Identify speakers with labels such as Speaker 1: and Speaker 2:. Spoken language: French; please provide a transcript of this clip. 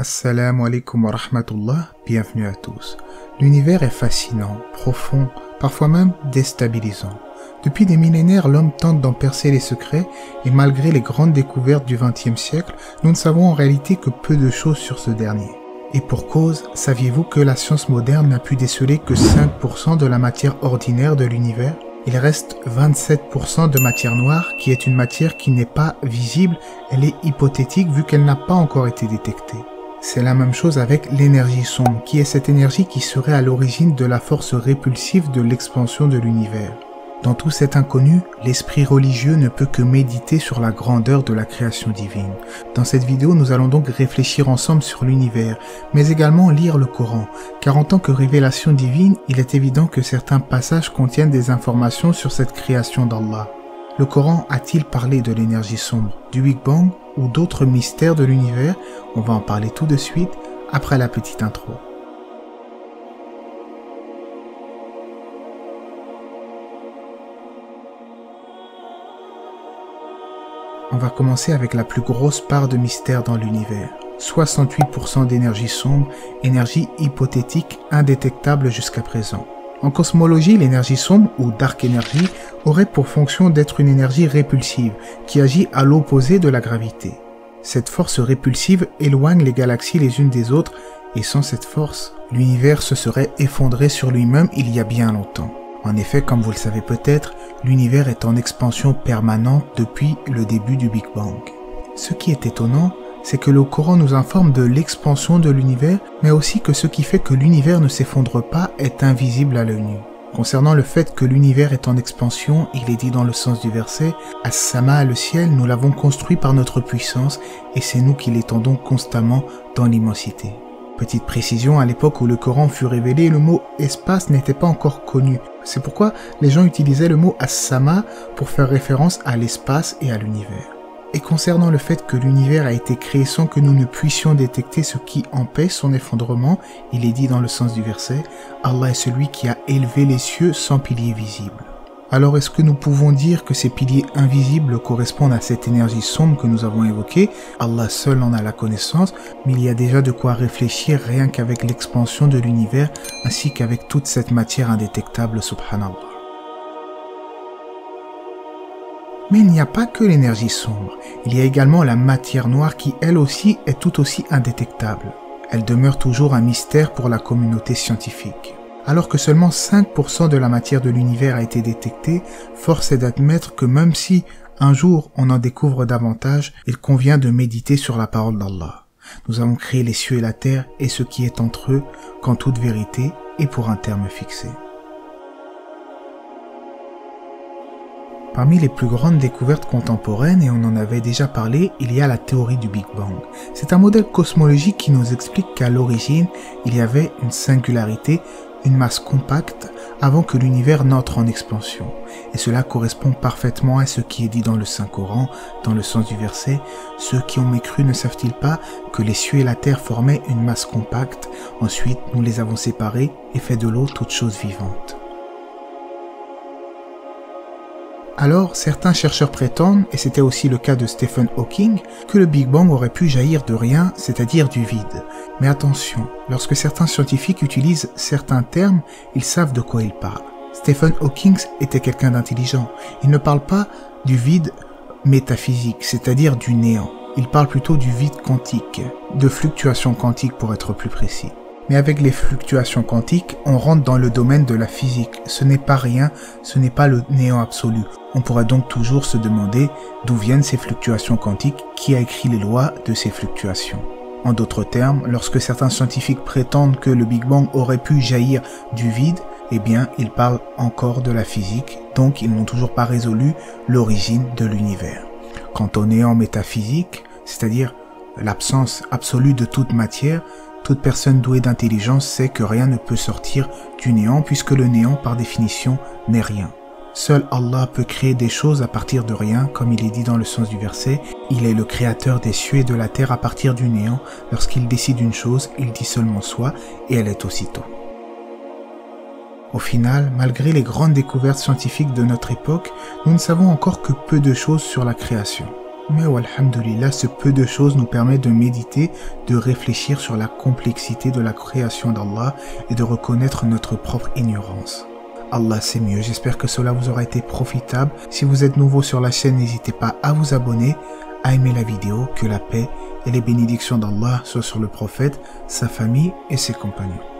Speaker 1: Assalamu alaikum wa rahmatullah, bienvenue à tous. L'univers est fascinant, profond, parfois même déstabilisant. Depuis des millénaires, l'homme tente d'en percer les secrets et malgré les grandes découvertes du XXe siècle, nous ne savons en réalité que peu de choses sur ce dernier. Et pour cause, saviez-vous que la science moderne n'a pu déceler que 5% de la matière ordinaire de l'univers? Il reste 27% de matière noire qui est une matière qui n'est pas visible, elle est hypothétique vu qu'elle n'a pas encore été détectée. C'est la même chose avec l'énergie sombre, qui est cette énergie qui serait à l'origine de la force répulsive de l'expansion de l'univers. Dans tout cet inconnu, l'esprit religieux ne peut que méditer sur la grandeur de la création divine. Dans cette vidéo, nous allons donc réfléchir ensemble sur l'univers, mais également lire le Coran, car en tant que révélation divine, il est évident que certains passages contiennent des informations sur cette création d'Allah. Le Coran a-t-il parlé de l'énergie sombre, du Big Bang? Ou d'autres mystères de l'univers On va en parler tout de suite après la petite intro. On va commencer avec la plus grosse part de mystère dans l'univers. 68% d'énergie sombre, énergie hypothétique indétectable jusqu'à présent. En cosmologie, l'énergie sombre ou dark energy aurait pour fonction d'être une énergie répulsive qui agit à l'opposé de la gravité. Cette force répulsive éloigne les galaxies les unes des autres et sans cette force, l'univers se serait effondré sur lui-même il y a bien longtemps. En effet, comme vous le savez peut-être, l'univers est en expansion permanente depuis le début du Big Bang. Ce qui est étonnant, c'est que le Coran nous informe de l'expansion de l'univers, mais aussi que ce qui fait que l'univers ne s'effondre pas est invisible à l'œil nu. Concernant le fait que l'univers est en expansion, il est dit dans le sens du verset As-sama, le ciel, nous l'avons construit par notre puissance et c'est nous qui l'étendons constamment dans l'immensité. Petite précision, à l'époque où le Coran fut révélé, le mot espace n'était pas encore connu. C'est pourquoi les gens utilisaient le mot as-sama pour faire référence à l'espace et à l'univers. Et concernant le fait que l'univers a été créé sans que nous ne puissions détecter ce qui empêche son effondrement, il est dit dans le sens du verset, Allah est celui qui a élevé les cieux sans piliers visibles. Alors est-ce que nous pouvons dire que ces piliers invisibles correspondent à cette énergie sombre que nous avons évoquée? Allah seul en a la connaissance, mais il y a déjà de quoi réfléchir rien qu'avec l'expansion de l'univers ainsi qu'avec toute cette matière indétectable subhanallah. Mais il n'y a pas que l'énergie sombre, il y a également la matière noire qui elle aussi est tout aussi indétectable. Elle demeure toujours un mystère pour la communauté scientifique. Alors que seulement 5% de la matière de l'univers a été détectée, force est d'admettre que même si un jour on en découvre davantage, il convient de méditer sur la parole d'Allah. Nous avons créé les cieux et la terre et ce qui est entre eux, qu'en toute vérité et pour un terme fixé. Parmi les plus grandes découvertes contemporaines, et on en avait déjà parlé, il y a la théorie du Big Bang. C'est un modèle cosmologique qui nous explique qu'à l'origine, il y avait une singularité, une masse compacte, avant que l'univers n'entre en expansion. Et cela correspond parfaitement à ce qui est dit dans le Saint-Coran, dans le sens du verset, Ceux qui ont mécru ne savent-ils pas que les cieux et la terre formaient une masse compacte, ensuite nous les avons séparés et fait de l'eau toute chose vivante. Alors, certains chercheurs prétendent, et c'était aussi le cas de Stephen Hawking, que le Big Bang aurait pu jaillir de rien, c'est-à-dire du vide. Mais attention, lorsque certains scientifiques utilisent certains termes, ils savent de quoi ils parlent. Stephen Hawking était quelqu'un d'intelligent. Il ne parle pas du vide métaphysique, c'est-à-dire du néant. Il parle plutôt du vide quantique, de fluctuations quantiques pour être plus précis. Mais avec les fluctuations quantiques, on rentre dans le domaine de la physique. Ce n'est pas rien, ce n'est pas le néant absolu. On pourrait donc toujours se demander d'où viennent ces fluctuations quantiques, qui a écrit les lois de ces fluctuations. En d'autres termes, lorsque certains scientifiques prétendent que le Big Bang aurait pu jaillir du vide, eh bien, ils parlent encore de la physique, donc ils n'ont toujours pas résolu l'origine de l'univers. Quant au néant métaphysique, c'est-à-dire l'absence absolue de toute matière, toute personne douée d'intelligence sait que rien ne peut sortir du néant puisque le néant par définition n'est rien. Seul Allah peut créer des choses à partir de rien, comme il est dit dans le sens du verset. Il est le créateur des cieux et de la terre à partir du néant. Lorsqu'il décide une chose, il dit seulement soit, et elle est aussitôt. Au final, malgré les grandes découvertes scientifiques de notre époque, nous ne savons encore que peu de choses sur la création. Mais alhamdulillah, ce peu de choses nous permet de méditer, de réfléchir sur la complexité de la création d'Allah et de reconnaître notre propre ignorance. Allah c'est mieux, j'espère que cela vous aura été profitable. Si vous êtes nouveau sur la chaîne, n'hésitez pas à vous abonner, à aimer la vidéo, que la paix et les bénédictions d'Allah soient sur le prophète, sa famille et ses compagnons.